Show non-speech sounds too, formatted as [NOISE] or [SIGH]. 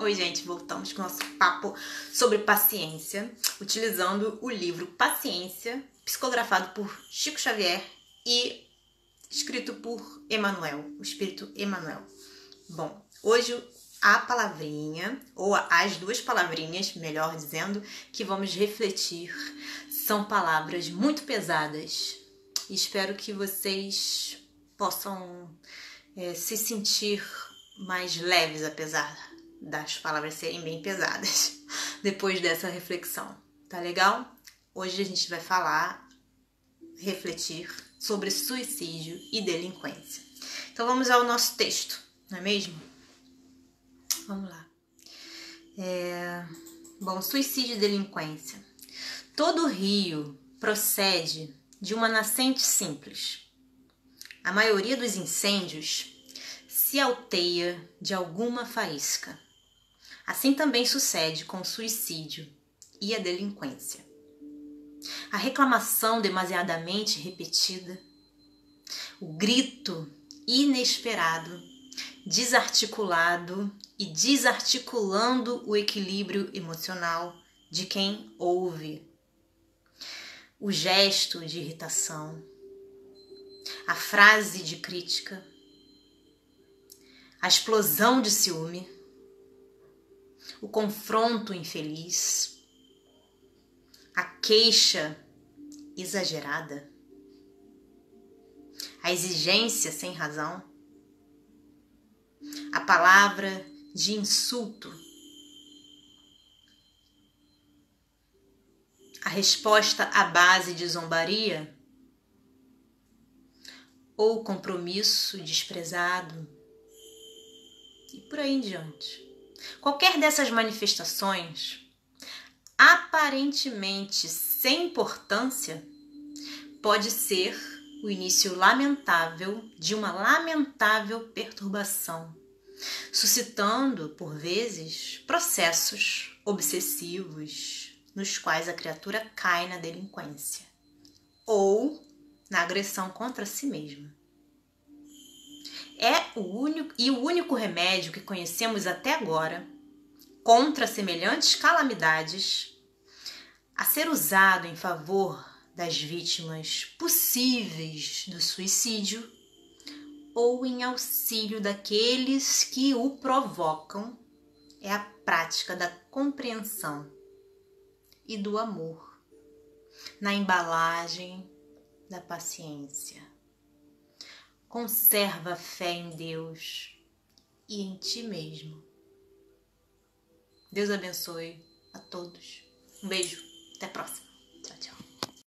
Oi, gente, voltamos com o nosso papo sobre paciência, utilizando o livro Paciência, psicografado por Chico Xavier e escrito por Emmanuel, o espírito Emmanuel. Bom, hoje a palavrinha, ou as duas palavrinhas, melhor dizendo, que vamos refletir são palavras muito pesadas. Espero que vocês possam é, se sentir mais leves, apesar das palavras serem bem pesadas [LAUGHS] depois dessa reflexão. Tá legal? Hoje a gente vai falar, refletir sobre suicídio e delinquência. Então vamos ao nosso texto, não é mesmo? Vamos lá. É... Bom, suicídio e delinquência. Todo rio procede de uma nascente simples. A maioria dos incêndios se alteia de alguma faísca. Assim também sucede com o suicídio e a delinquência. A reclamação demasiadamente repetida, o grito inesperado, desarticulado e desarticulando o equilíbrio emocional de quem ouve, o gesto de irritação, a frase de crítica, a explosão de ciúme o confronto infeliz, a queixa exagerada, a exigência sem razão, a palavra de insulto, a resposta à base de zombaria ou compromisso desprezado e por aí em diante. Qualquer dessas manifestações, aparentemente sem importância, pode ser o início lamentável de uma lamentável perturbação, suscitando, por vezes, processos obsessivos nos quais a criatura cai na delinquência ou na agressão contra si mesma é o único e o único remédio que conhecemos até agora contra semelhantes calamidades a ser usado em favor das vítimas possíveis do suicídio ou em auxílio daqueles que o provocam é a prática da compreensão e do amor na embalagem da paciência. Conserva a fé em Deus e em ti mesmo. Deus abençoe a todos. Um beijo, até a próxima.